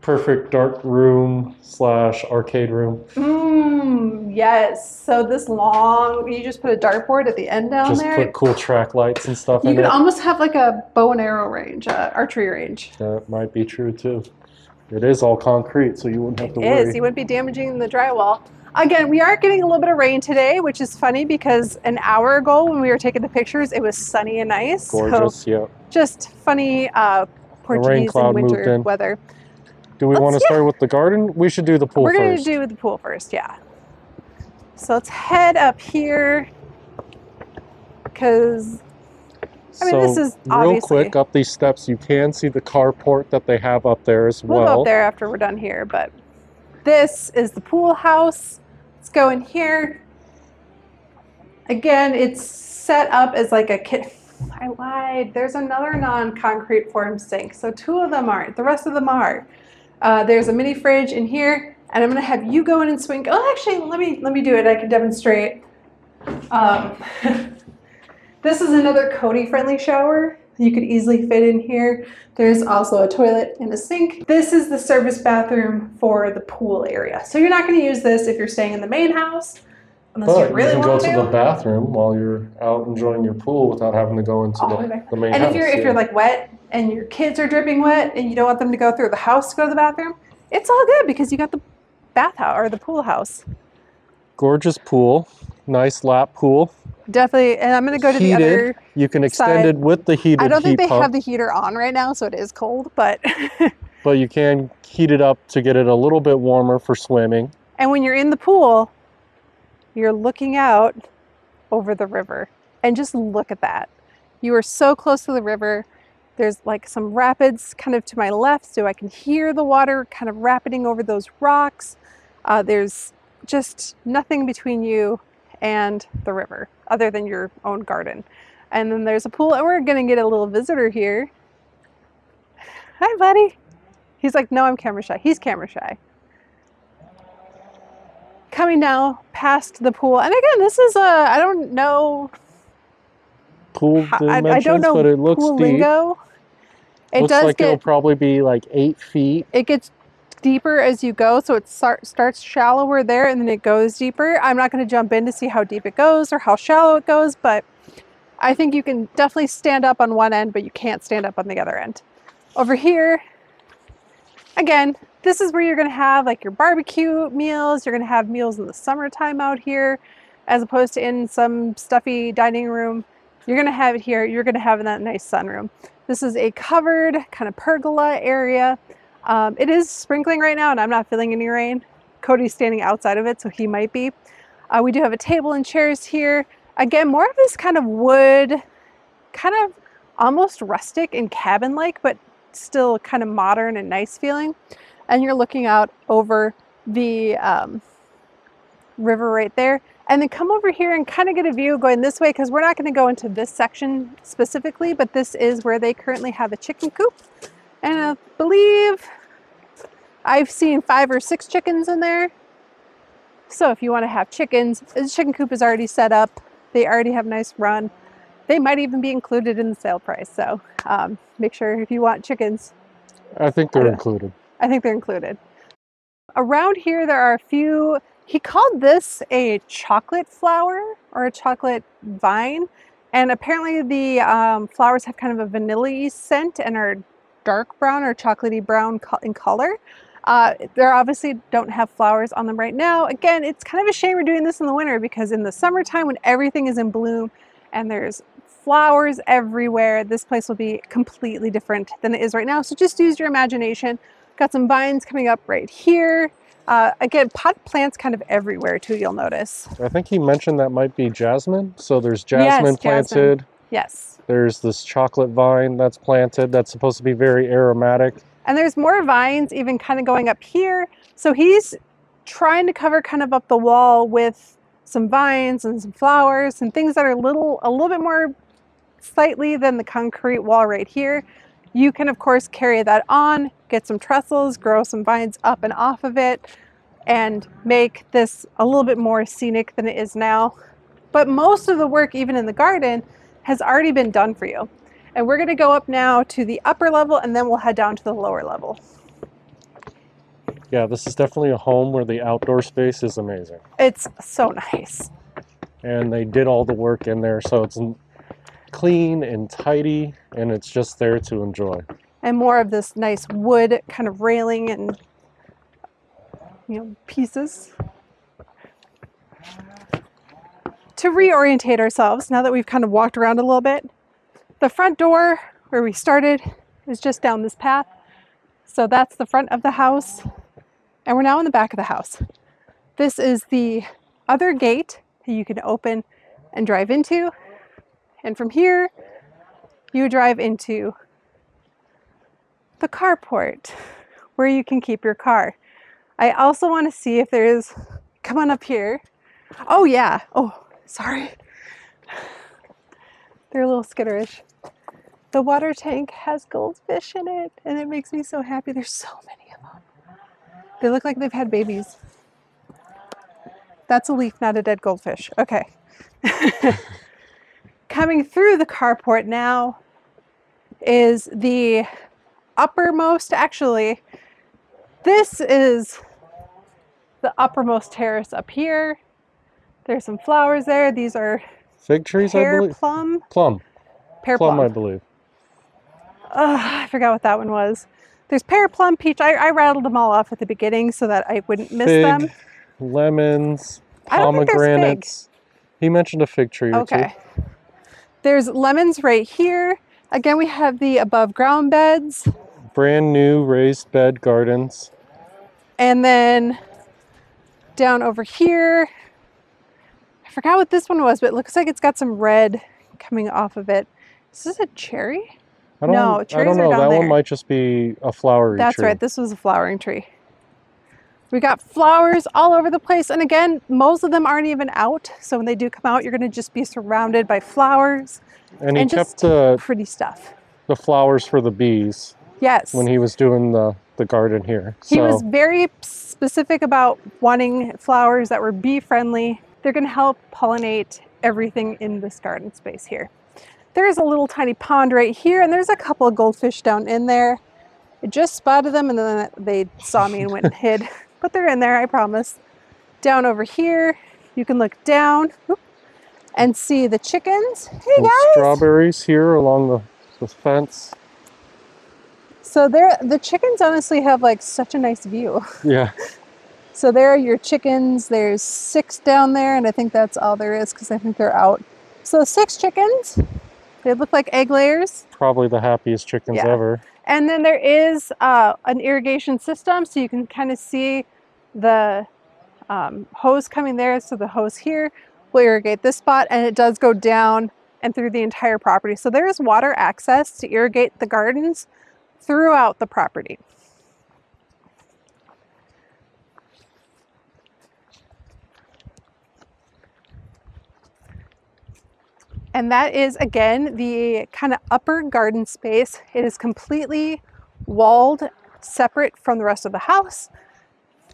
Perfect dark room slash arcade room. Mmm, yes. So this long, you just put a dartboard at the end down Just there. put cool track lights and stuff you in could it. almost have like a bow and arrow range, uh, archery range. That might be true too. It is all concrete, so you wouldn't have to It is. worry. You wouldn't be damaging the drywall. Again, we are getting a little bit of rain today, which is funny because an hour ago when we were taking the pictures, it was sunny and nice. So Gorgeous, yeah. just funny uh, Portuguese cloud and moved winter in. weather. Do we Let's- want to yeah. start with the garden? We should do the pool We're going to do the pool first, yeah. So let's head up here because I mean, so this is real obviously- quick up these steps, you can see the carport that they have up there as well. We'll well. go up there after we're done here, but this is the pool house. Let's go in here. Again, it's set up as like a kit. I lied. There's another non-concrete form sink. So two of them aren't. The rest of them are. Uh, there's a mini fridge in here, and I'm gonna have you go in and swing. Oh, actually, let me let me do it. I can demonstrate. Um, <laughs> this is another Cody-friendly shower. You could easily fit in here. There's also a toilet and a sink. This is the service bathroom for the pool area. So you're not going to use this if you're staying in the main house, unless but you really you can want go to. the bathroom while you're out enjoying your pool without having to go into the the, main and house. if you're if you're like wet and your kids are dripping wet and you don't want them to go through the house to go to the bathroom, it's all good because you got the bath house or the pool house. gorgeous pool, nice lap pool, Definitely. And I'm going to go to the heated. other. You can extend side. it with the heated I don't heat think they pump, have the heater on right now, so it is cold. But <laughs> but you can heat it up to get it a little bit warmer for swimming. And when you're in the pool, you're looking out over the river. And just look at that. You are so close to the river. There's like some rapids kind of to my left, so I can hear the water kind of rapiding over those rocks. Uh, there's just nothing between you and the river other than your own garden. And then there's a pool, and we're gonna get a little visitor here. Hi, buddy. He's like, no, I'm camera shy. He's camera shy coming now past the pool. And again, this is a I don't know Pool how- I, dimensions, I don't know but it looks pool deep. lingo. It looks does like it'll probably be like eight feet. it gets deeper as you go, so it start, starts shallower there and then it goes deeper. I'm not going to jump in to see how deep it goes or how shallow it goes, but I think you can definitely stand up on one end, but you can't stand up on the other end. Over here, again, this is where you're going to have like your barbecue meals. You're going to have meals in the summertime out here, as opposed to in some stuffy dining room. You're going to have it here. You're going to have in that nice sunroom. This is a covered kind of pergola area. Um, it is sprinkling right now, and I'm not feeling any rain. Cody's standing outside of it, so he might be. Uh, we do have a table and chairs here. Again, more of this kind of wood, kind of almost rustic and cabin like, but still kind of modern and nice feeling. And you're looking out over the um, river right there. And then come over here and kind of get a view going this way because we're not going to go into this section specifically, but this is where they currently have a chicken coop. And I believe I've seen five or six chickens in there. So if you want to have chickens, the chicken coop is already set up. They already have a nice run. They might even be included in the sale price. So um, make sure if you want chickens, I think they're don't- included. I think they're included. Around here, there are a few. He called this a chocolate flower or a chocolate vine. And apparently, the um, flowers have kind of a vanilla scent and are dark brown or chocolatey brown co- in color. Uh, they obviously don't have flowers on them right now. Again, it's kind of a shame we're doing this in the winter because in the summertime, when everything is in bloom and there's flowers everywhere, this place will be completely different than it is right now. So just use your imagination. Got some vines coming up right here. Uh, again, pot plants kind of everywhere too, you'll notice. I think he mentioned that might be jasmine. So there's Yes, jasmine jasmine. Yes. There's this chocolate vine that's planted that's supposed to be very aromatic. And there's more vines even kind of going up here. So he's trying to cover kind of up the wall with some vines and some flowers and things that are little a little bit more slightly than the concrete wall right here. You can of course carry that on, get some trestles, grow some vines up and off of it and make this a little bit more scenic than it is now. But most of the work even in the garden has already been done for you. And we're going to go up now to the upper level and then we'll head down to the lower level. Yeah, this is definitely a home where the outdoor space is amazing. It's so nice. And they did all the work in there, so it's clean and tidy, and it's just there to enjoy. And more of this nice wood kind of railing and you know pieces. To reorientate ourselves, now that we've kind of walked around a little bit, the front door where we started is just down this path. So that's the front of the house. And we're now in the back of the house. This is the other gate that you can open and drive into. And from here, you drive into the carport where you can keep your car. I also want to see if there's, come on up here. Oh, yeah. Oh, sorry. They're a little skitterish. The water tank has goldfish in it, and it makes me so happy. There's so many of them. They look like they've had babies. That's a leaf, not a dead goldfish. Okay. <laughs> Coming through the carport now is the uppermost, actually, this is the uppermost terrace up here. There's some flowers there. These are Fig trees, I pear believe. plum. Plum. Pear Plum, plum. I believe. Ugh, I forgot what that one was. There's pear, plum, peach. I, I rattled them all off at the beginning so that I wouldn't miss Fig, them. lemons, I don't think there's fig. pomegranates. He mentioned a fig tree or Okay. There's lemons right here. Again, we have the above ground beds. Brand new raised bed gardens. And then down over here, I forgot what this one was, but it looks like it's got some red coming off of it. Is this a cherry? I don't, No, I don't are know. down That there. one might just be a flowery That's tree. right. This was a flowering tree. We got flowers all over the place. And again, most of them aren't even out. So when they do come out, you're going to just be surrounded by flowers And he and kept just the, pretty stuff. the flowers for the bees Yes. when he was doing the, the garden here. He so was very specific about wanting flowers that were bee friendly. They're going to help pollinate everything in this garden space here. There's a little tiny pond right here, and there's a couple of goldfish down in there. I just spotted them and then they saw me and went and hid. <laughs> But they're in there, I promise. Down over here, you can look down whoop, and see the chickens. Hey some guys! strawberries here along the, the fence. So there, the chickens honestly have like such a nice view. Yeah. <laughs> So there are your chickens. There's six down there, and I think that's all there is because I think they're out. So six chickens. They look like egg layers. Probably the happiest chickens Yeah. ever. And then there is uh, an irrigation system, so you can kind of see the um, hose coming there. So the hose here will irrigate this spot, and it does go down and through the entire property. So there is water access to irrigate the gardens throughout the property. And that is again the kind of upper garden space. It is completely walled, separate from the rest of the house.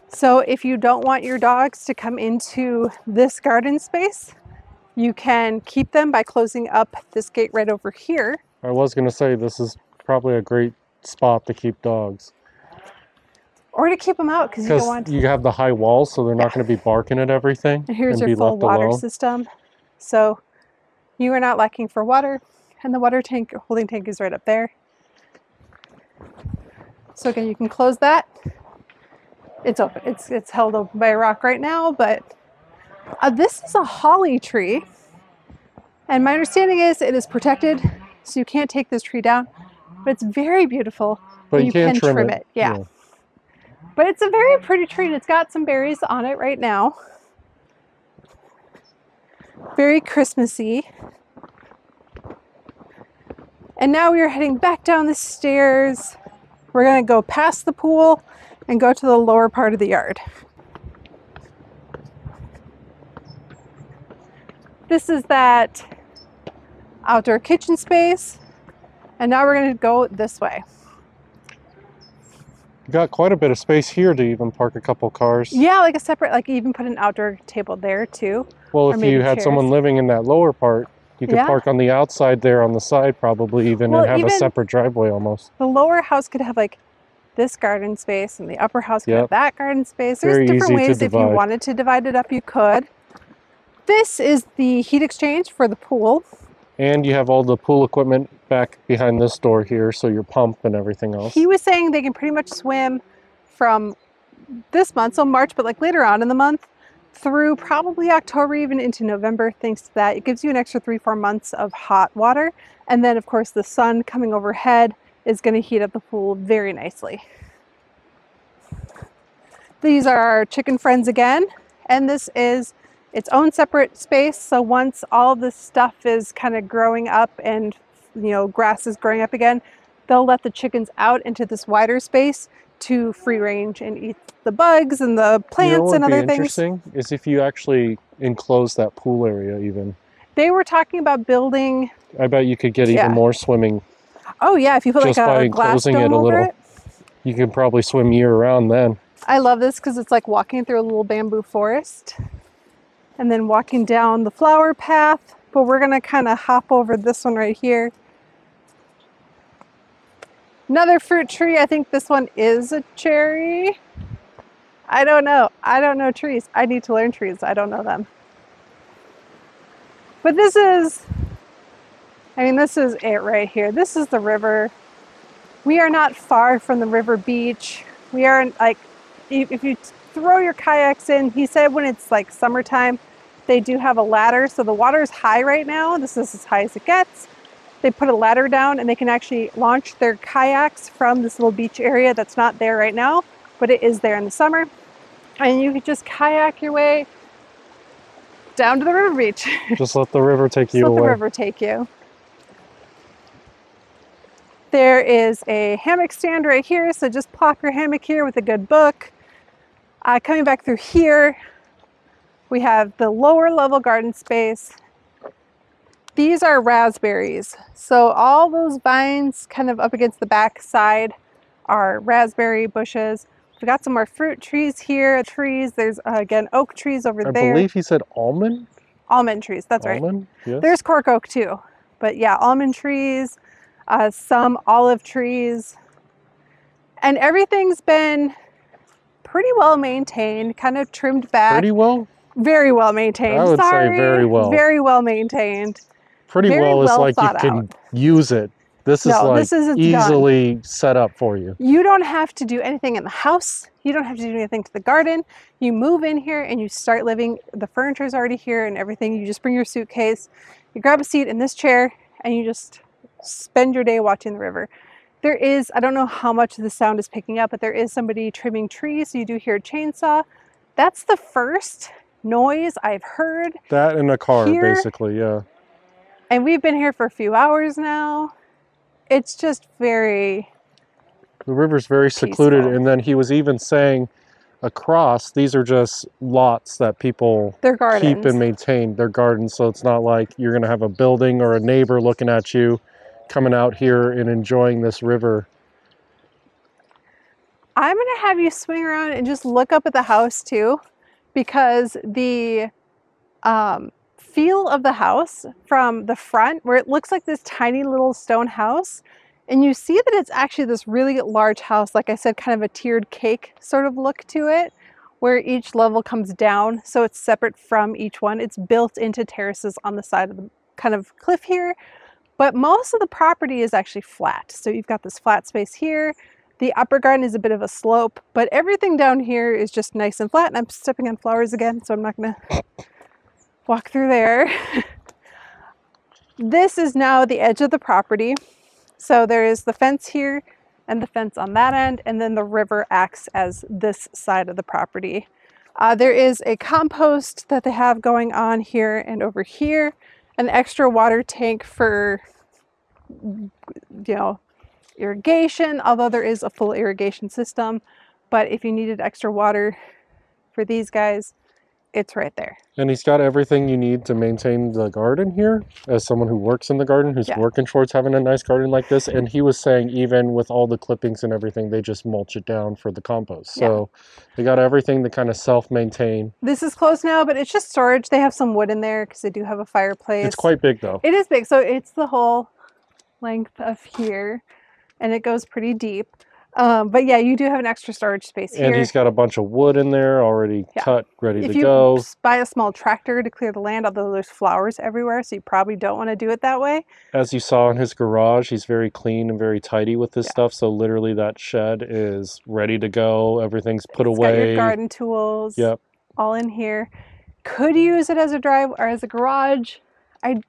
So if you don't want your dogs to come into this garden space, you can keep them by closing up this gate right over here. I was going to say this is probably a great spot to keep dogs Or to keep them out because you don't want. you have the high walls, so they're not going to be barking at everything And here's and your full water system. So you are not lacking for water, and the water tank holding tank is right up there. So again, you can close that. It's open. It's it's held open by a rock right now, but uh, this is a holly tree, and my understanding is it is protected, so you can't take this tree down. But it's very beautiful. But and you, can, trim, trim it. it, yeah. But it's a very pretty tree, and it's got some berries on it right now. Very Christmassy. And now we are heading back down the stairs. We're going to go past the pool and go to the lower part of the yard. This is that outdoor kitchen space. And now we're going to go this way. Got quite a bit of space here to even park a couple cars. Yeah, like a separate, like even put an outdoor table there too. Well, if you had someone living in that lower part, you could Yeah. park on the outside there on the side, probably even, Well, and have even- a separate driveway almost. The lower house could have like this garden space, and the upper house could Yep. have that garden space. There's Very different ways if you wanted to divide it up, you could. This is the heat exchange for the pool. And you have all the pool equipment back behind this door here, so your pump and everything else. He was saying they can pretty much swim from this month, so March, but like later on in the month, through probably October, even into November, thanks to that. It gives you an extra three, four months of hot water. And then, of course, the sun coming overhead is going to heat up the pool very nicely. These are our chicken friends again, and this is its own separate space. So once all this stuff is kind of growing up and you know, grass is growing up again, they'll let the chickens out into this wider space to free range and eat the bugs and the plants you know and other things. interesting is if you actually enclose that pool area even. They were talking about building. I bet you could get Yeah. even more swimming. Oh yeah, if you put Just like by a glass enclosing it a little. it. You can probably swim year round then. I love this because it's like walking through a little bamboo forest and then walking down the flower path. But we're gonna kind of hop over this one right here. Another fruit tree. I think this one is a cherry. I don't know. I don't know trees. I need to learn trees. I don't know them. But this is, I mean, this is it right here. This is the river. We are not far from the river beach. We aren't like, if if you throw your kayaks in, he said when it's like summertime, they do have a ladder. So the water is high right now. This is as high as it gets. They put a ladder down and they can actually launch their kayaks from this little beach area that's not there right now, but it is there in the summer. And you could just kayak your way down to the river beach. <laughs> Just let the river take Just you let the river take you. There is a hammock stand right here, so just plop your hammock here with a good book. Uh, coming back through here, we have the lower level garden space. These are raspberries. So all those vines kind of up against the back side are raspberry bushes. We've got some more fruit trees here, trees. There's uh, again oak trees over I there. I believe he said almond. Almond trees, that's right. almond? Yes. There's cork oak too, but yeah, almond trees, uh, some olive trees, and everything's been pretty well maintained, kind of trimmed back, pretty well. Very well maintained. I would say Sorry, very well. very well maintained. Pretty Very well is well like you can out. use it. This is No, like this isn't done. easily set up for you. You don't have to do anything in the house. You don't have to do anything to the garden. You move in here and you start living. The furniture is already here and everything. You just bring your suitcase, you grab a seat in this chair, and you just spend your day watching the river. There is, I don't know how much the sound is picking up, but there is somebody trimming trees. So you do hear a chainsaw. That's the first noise I've heard. That in a car, Here- basically. Yeah. And we've been here for a few hours now. It's just very, The river's very secluded, and then he was even saying across these are just lots that people keep and maintain their gardens. So it's not like you're going to have a building or a neighbor looking at you coming out here and enjoying this river. I'm going to have you swing around and just look up at the house too, because the um, feel of the house from the front, where it looks like this tiny little stone house, and you see that it's actually this really large house, like I said, kind of a tiered cake sort of look to it, where each level comes down, so it's separate from each one. It's built into terraces on the side of the kind of cliff here, but most of the property is actually flat. So you've got this flat space here. The upper garden is a bit of a slope, but everything down here is just nice and flat. And I'm stepping on flowers again, so I'm not gonna <laughs> walk through there. <laughs> this is now the edge of the property. So there is the fence here and the fence on that end, and then the river acts as this side of the property. Uh, there is a compost that they have going on here and over here, an extra water tank for, you know, irrigation, although there is a full irrigation system. But if you needed extra water for these guys, it's right there. And he's got everything you need to maintain the garden here. As someone who works in the garden, who's Yeah. working towards having a nice garden like this, and he was saying even with all the clippings and everything, they just mulch it down for the compost. Yeah. So they got everything to kind of self-maintain. This is closed now, but it's just storage. They have some wood in there because they do have a fireplace. It's quite big though. It is big, so it's the whole length of here, and it goes pretty deep. Um, but yeah, you do have an extra storage space And here. he's got a bunch of wood in there already Yeah. cut, ready if to you go. s- buy a small tractor to clear the land, although there's flowers everywhere, so you probably don't want to do it that way. As you saw in his garage, he's very clean and very tidy with this Yeah. stuff. So literally, that shed is ready to go. Everything's put It's got your away. garden tools. Yep. all in here. Could use it as a drive or as a garage. I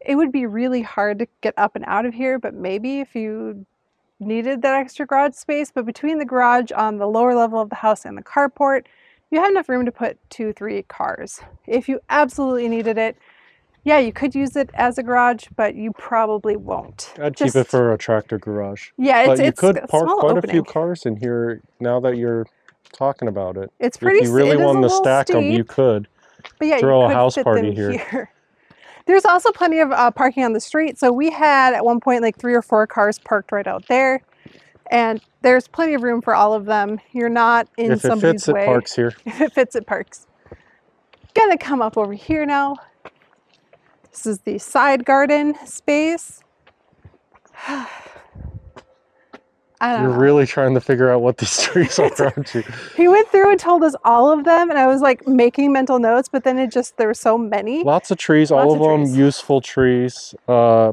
it would be really hard to get up and out of here, but maybe if you needed that extra garage space, but between the garage on the lower level of the house and the carport, you have enough room to put two, three cars. If you absolutely needed it, Yeah, you could use it as a garage, but you probably won't. I'd keep it for a tractor garage. Yeah, But you it's could a park small quite opening. a few cars in here now that you're talking about it. It's pretty. if you really wanted to stack them, you could. but yeah, throw you a house party them here. There's also plenty of uh, parking on the street. So we had at one point like three or four cars parked right out there, and there's plenty of room for all of them. You're not in if it somebody's fits, it way. parks here. <laughs> If it fits, it parks. Gonna come up over here now. This is the side garden space. <sighs> You're know. really trying to figure out what these <laughs> trees are, aren't you? He went through and told us all of them, and I was like making mental notes, but then it just there were so many. Lots of trees, all Lots of of them useful trees. Uh,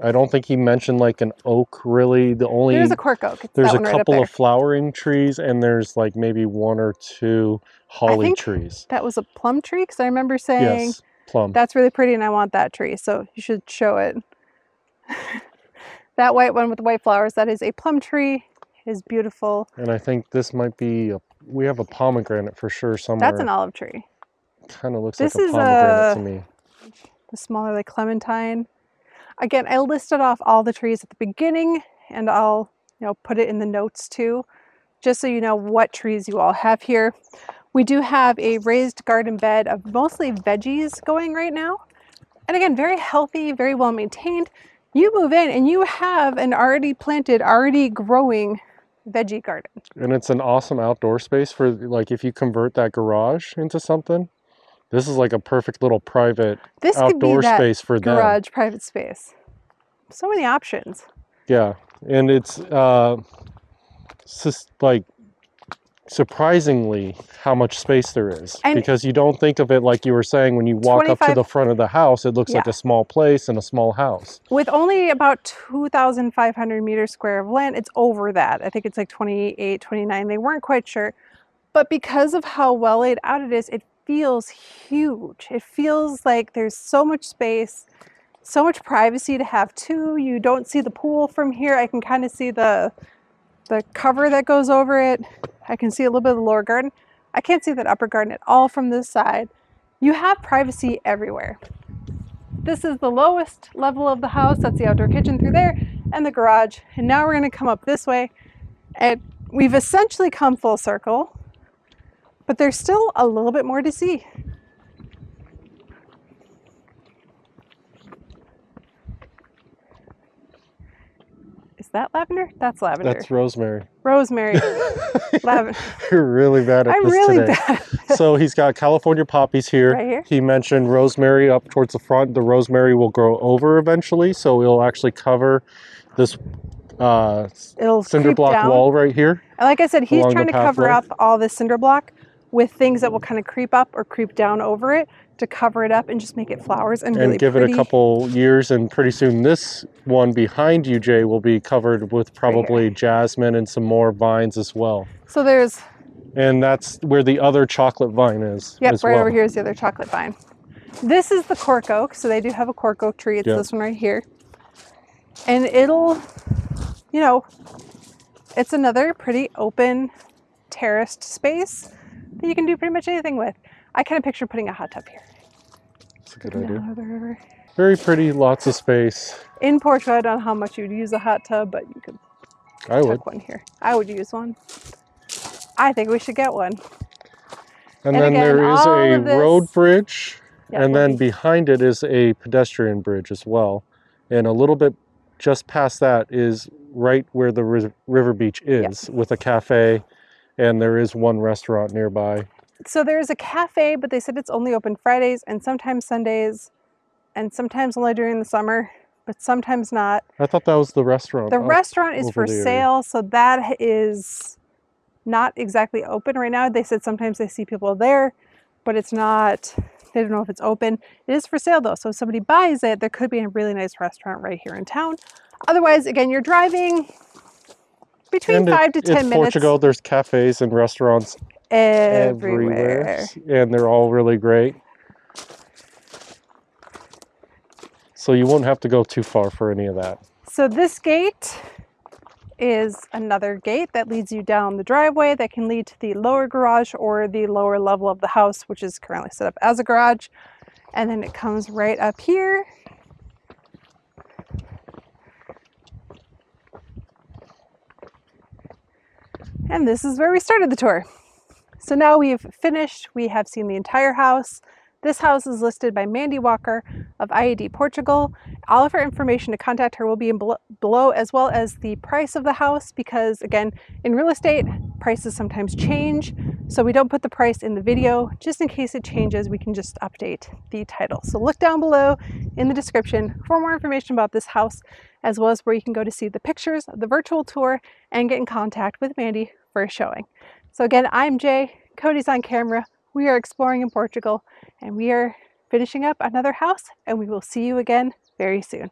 I don't think he mentioned like an oak really. The only There's a cork oak. It's there's a one right couple of flowering trees and there's like maybe one or two holly think trees. That was a plum tree because I remember saying Yes, plum. that's really pretty and I want that tree. So you should show it. <laughs> that white one with the white flowers, that is a plum tree. It is beautiful. and I think this might be a we have a pomegranate for sure somewhere. That's an olive tree. kind of looks this like a pomegranate a- to me. The smaller like clementine. Again, I listed off all the trees at the beginning and I'll you know put it in the notes too, just so you know what trees you all have here. We do have a raised garden bed of mostly veggies going right now. And again, very healthy, very well maintained. You move in and you have an already planted, already growing veggie garden. And it's an awesome outdoor space for like if you convert that garage into something. This is like a perfect little private This could be outdoor that space for them. garage private space. So many options. Yeah, and it's uh, just like surprisingly how much space there is And- because you don't think of it like you were saying when you walk up to the front of the house, it looks like a small place and a small house. With only about 2,500 meters square of land, it's over that. I think it's like 28, 29. They weren't quite sure. But because of how well laid out it is, it feels huge. It feels like there's so much space, so much privacy to have too. You don't see the pool from here. I can kind of see the the cover that goes over it. I can see a little bit of the lower garden. I can't see that upper garden at all from this side. You have privacy everywhere. This is the lowest level of the house. That's the outdoor kitchen through there and the garage. And now we're going to come up this way. And we've essentially come full circle, but there's still a little bit more to see. That lavender? That's lavender. That's rosemary. Rosemary. <laughs> lavender. You're really bad at I'm this really today. bad. <laughs> so he's got California poppies here. Right here? He mentioned rosemary up towards the front. The rosemary will grow over eventually, so it'll actually cover this uh, It'll cinder block down. wall right here. And like I said, he's trying to cover up all the cinder block with things that will kind of creep up or creep down over it to cover it up and just make it flowers and, and really give pretty. it a couple years and pretty soon this one behind you Jaye will be covered with probably jasmine and some more vines as well So there's, and that's where the other chocolate vine is yep, as right well over here is the other chocolate vine. This is the cork oak. So they do have a cork oak tree. It's Yep. this one right here. And it'll, you know, it's another pretty open terraced space that you can do pretty much anything with. I kind of picture putting a hot tub here. That's a good idea Down the river. very pretty lots of space In Portugal, I don't know how much you'd use a hot tub, but you could i would one here. I would use one. I think we should get one. and, And then again, there is a this- road bridge Yeah, and then be- behind it is a pedestrian bridge as well and a little bit just past that is right where the ri- river beach is with a cafe and there is one restaurant nearby So there's a cafe, but they said it's only open Fridays and sometimes Sundays, and sometimes only during the summer, but sometimes not. i thought that was the restaurant The restaurant is for sale, so that is not exactly open right now. They said sometimes they see people there, but it's not. They don't know if it's open. It is for sale though, so if somebody buys it, there could be a really nice restaurant right here in town. Otherwise, again, you're driving between And it- five to ten in minutes Portugal, there's cafes and restaurants everywhere. everywhere, and they're all really great. So you won't have to go too far for any of that. So this gate is another gate that leads you down the driveway that can lead to the lower garage or the lower level of the house, which is currently set up as a garage. And then it comes right up here. And this is where we started the tour. So now we've finished, we have seen the entire house. This house is listed by Mandy Walker of IAD Portugal. All of her information to contact her will be below as well as the price of the house because again, in real estate, prices sometimes change. So we don't put the price in the video just in case it changes, we can just update the title. So look down below in the description for more information about this house as well as where you can go to see the pictures, the virtual tour, and get in contact with Mandy for a showing. So again, I'm Jaye, Cody's on camera. We are exploring in Portugal and we are finishing up another house and we will see you again very soon.